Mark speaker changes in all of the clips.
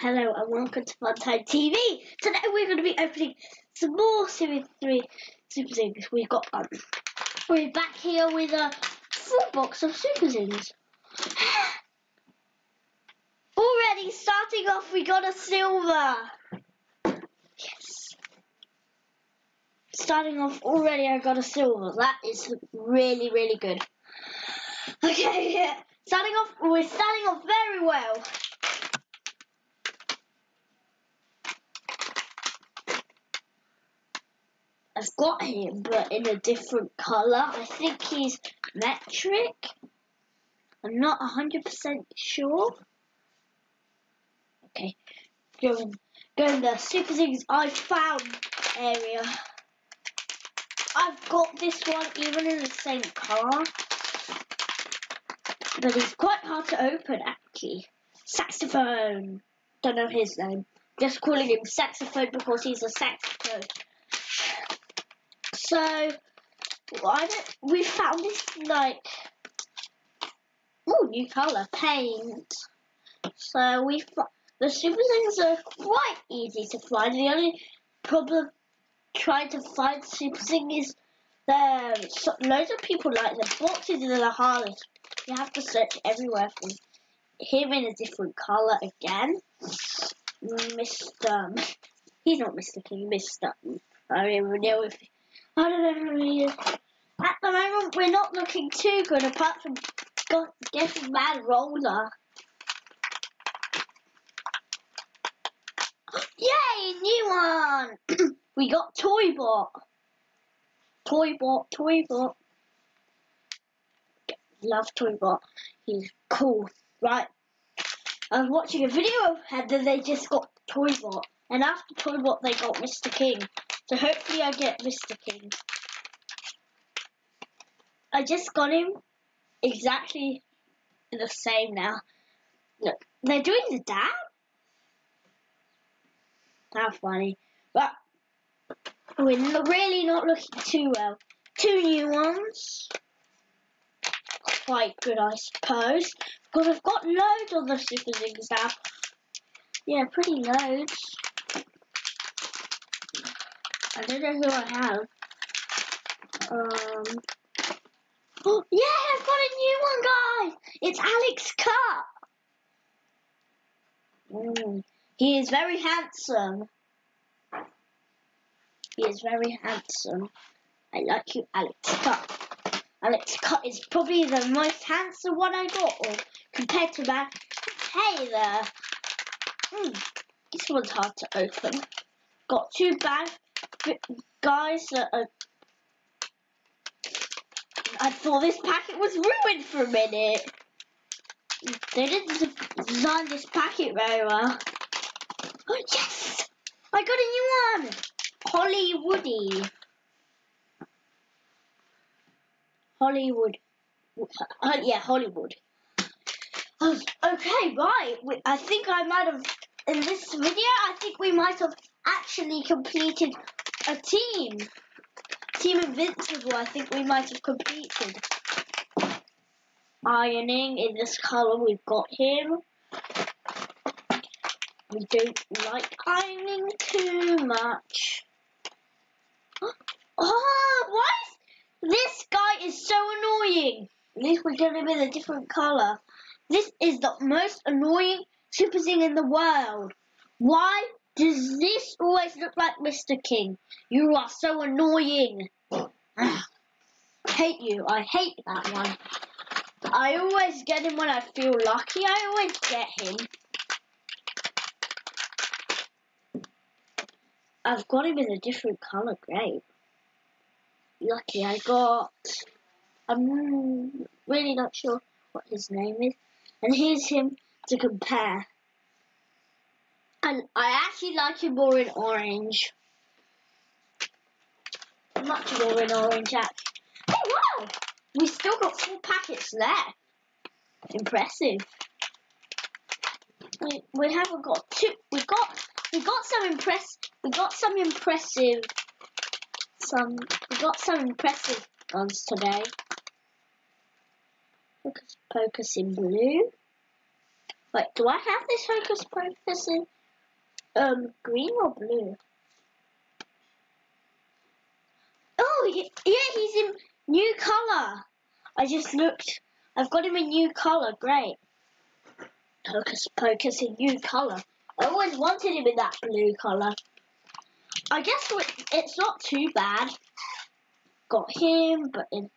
Speaker 1: Hello and welcome to Funtime TV. Today we're going to be opening some more Series 3 Super Zings. We've got um, we're back here with a full box of Super Zings. Already starting off we got a silver. Yes. Starting off already I got a silver. That is really really good. Okay, yeah. starting off we're starting off very well. I've got him, but in a different colour. I think he's metric. I'm not 100% sure. Okay, going, going the Super Zings I found area. I've got this one even in the same colour. But it's quite hard to open actually. Saxophone. Don't know his name. Just calling him saxophone because he's a saxophone. So, I don't, we found this, like, oh, new colour, paint. So, we the Super Zings are quite easy to find. The only problem trying to find Super Zing is there so, loads of people like the boxes are the hardest. You have to search everywhere for him in a different colour again. Mr. He's not Mr. King, Mr. I don't even know if At the moment, we're not looking too good, apart from getting Mad Roller. Yay, new one! we got Toybot. Toybot, Toybot. Love Toybot. He's cool. Right. I was watching a video and then they just got Toybot. And after Toybot, they got Mr. King. So hopefully I get Mr. King. I just got him exactly the same now. Look, they're doing the dab? How funny. But we're really not looking too well. Two new ones. Quite good, I suppose. Because I've got loads of the Super now. Yeah, pretty loads. I don't know who I have. Um. Oh, yeah, I've got a new one, guys! It's Alex Cut! Mm, he is very handsome. He is very handsome. I like you, Alex Cut. Alex Cut is probably the most handsome one I got, compared to that. Hey there! Mm, this one's hard to open. Got two bags guys, uh, I thought this packet was ruined for a minute. They didn't design this packet very well. Oh, yes! I got a new one! Hollywoody. Hollywood. Uh, yeah, Hollywood. Oh, okay, right. I think I might have, in this video, I think we might have actually completed a team. Team Invincible, I think we might have completed. Ironing in this colour, we've got him. We don't like ironing too much. Oh, why is, this guy is so annoying. At least we're going to be a different colour. This is the most annoying Super Zing in the world. Why does this always look like Mr. King? You are so annoying. I hate you. I hate that one. I always get him when I feel lucky. I always get him. I've got him in a different colour. Great. Lucky I got... I'm really not sure what his name is. And here's him to compare. And I actually like it more in orange. Much more in orange, actually. Oh, wow! We still got four packets left. Impressive. We, we haven't got two. We got we got some impress. We got some impressive. Some we got some impressive ones today. Focus, focus in blue. Wait, do I have this Hocus Pocus in um, green or blue? Oh, yeah, he's in new colour. I just looked. I've got him in new colour. Great. Hocus Pocus in new colour. I always wanted him in that blue colour. I guess it's not too bad. Got him, but in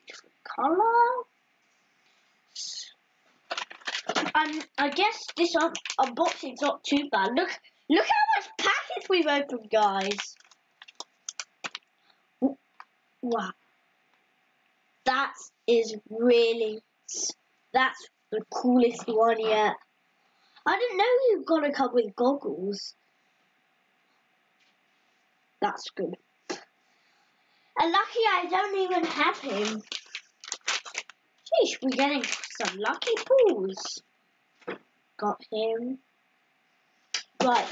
Speaker 1: colour. And I guess this un unboxing's not too bad. Look, look how much packets we've opened, guys. Wow. That is really, that's the coolest one yet. I didn't know you've got to come with goggles. That's good. And lucky I don't even have him. Sheesh, we're getting some lucky pulls. Got him. Right.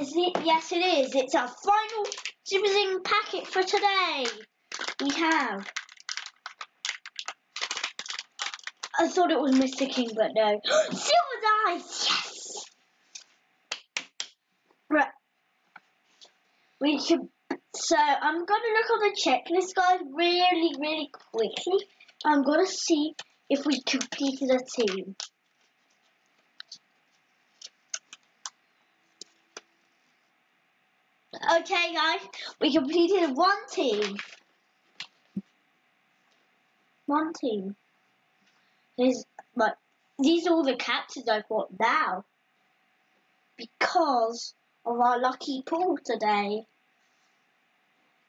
Speaker 1: Is it? Yes, it is. It's our final Super packet for today. We have. I thought it was Mr. King, but no. Silver Eyes! Yes! Right. We should. So, I'm to look on the checklist, guys, really, really quickly. I'm to see if we completed a team. Okay, guys, we completed one team. One team. Here's, but these are all the captains I've got now. Because of our lucky pull today.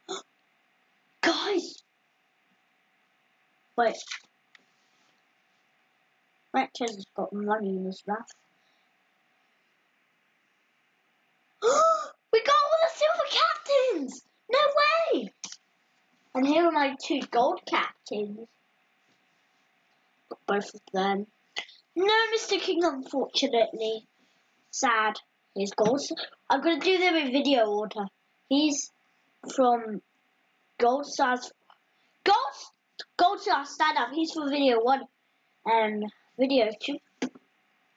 Speaker 1: Guys! Wait. Ratchet has got money in his mouth. we got all the silver captains! No way! And here are my two gold captains. Both of them. No, Mr. King, unfortunately. Sad. His goals. I'm going to do them in video order. He's from Gold Stars. Gold, Gold Star Stand Up. He's for video one. And video two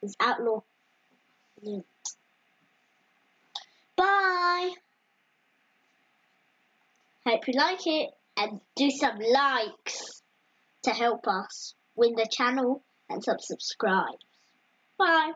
Speaker 1: is Outlaw. Bye. Hope you like it and do some likes to help us win the channel and some subscribe. Bye.